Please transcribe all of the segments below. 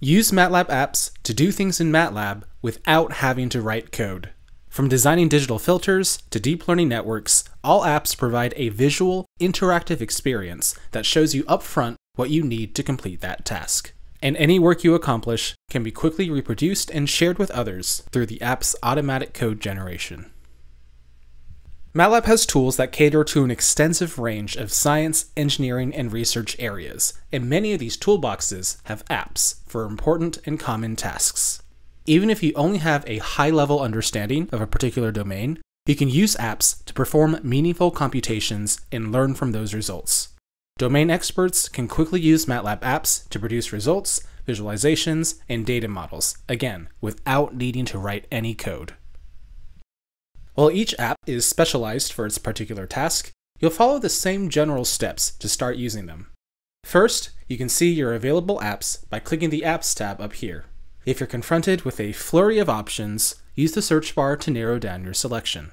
Use MATLAB apps to do things in MATLAB without having to write code. From designing digital filters to deep learning networks, all apps provide a visual, interactive experience that shows you upfront what you need to complete that task. And any work you accomplish can be quickly reproduced and shared with others through the app's automatic code generation. MATLAB has tools that cater to an extensive range of science, engineering, and research areas, and many of these toolboxes have apps for important and common tasks. Even if you only have a high level understanding of a particular domain, you can use apps to perform meaningful computations and learn from those results. Domain experts can quickly use MATLAB apps to produce results, visualizations, and data models, again, without needing to write any code. While each app is specialized for its particular task, you'll follow the same general steps to start using them. First, you can see your available apps by clicking the Apps tab up here. If you're confronted with a flurry of options, use the search bar to narrow down your selection.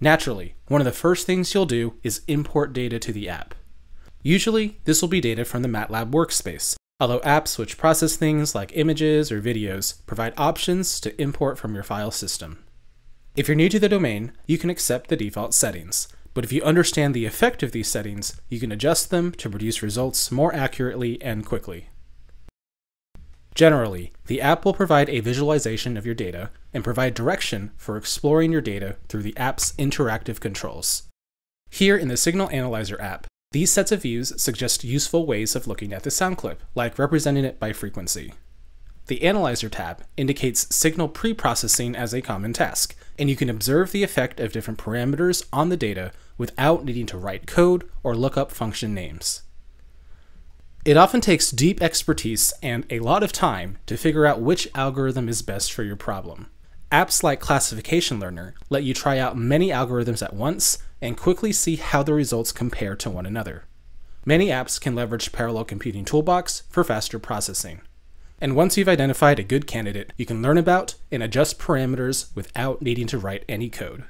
Naturally, one of the first things you'll do is import data to the app. Usually, this will be data from the MATLAB workspace, although apps which process things like images or videos provide options to import from your file system. If you're new to the domain, you can accept the default settings, but if you understand the effect of these settings, you can adjust them to produce results more accurately and quickly. Generally, the app will provide a visualization of your data and provide direction for exploring your data through the app's interactive controls. Here in the Signal Analyzer app, these sets of views suggest useful ways of looking at the sound clip, like representing it by frequency. The Analyzer tab indicates signal preprocessing as a common task, and you can observe the effect of different parameters on the data without needing to write code or look up function names. It often takes deep expertise and a lot of time to figure out which algorithm is best for your problem. Apps like Classification Learner let you try out many algorithms at once and quickly see how the results compare to one another. Many apps can leverage Parallel Computing Toolbox for faster processing. And once you've identified a good candidate, you can learn about and adjust parameters without needing to write any code.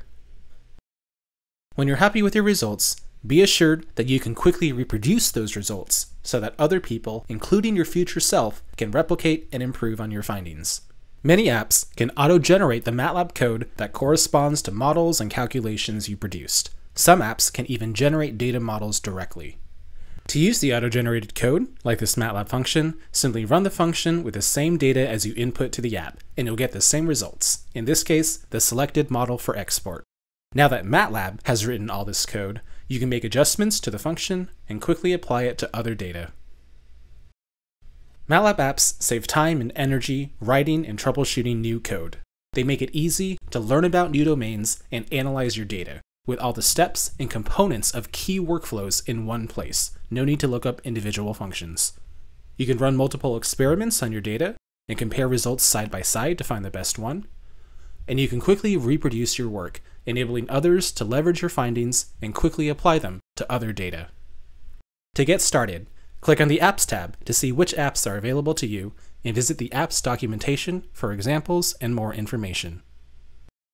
When you're happy with your results, be assured that you can quickly reproduce those results so that other people, including your future self, can replicate and improve on your findings. Many apps can auto-generate the MATLAB code that corresponds to models and calculations you produced. Some apps can even generate data models directly. To use the auto-generated code, like this MATLAB function, simply run the function with the same data as you input to the app, and you'll get the same results, in this case, the selected model for export. Now that MATLAB has written all this code, you can make adjustments to the function and quickly apply it to other data. MATLAB apps save time and energy writing and troubleshooting new code. They make it easy to learn about new domains and analyze your data, with all the steps and components of key workflows in one place. No need to look up individual functions. You can run multiple experiments on your data and compare results side by side to find the best one. And you can quickly reproduce your work, enabling others to leverage your findings and quickly apply them to other data. To get started, click on the Apps tab to see which apps are available to you and visit the apps documentation for examples and more information.